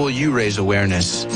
will you raise awareness?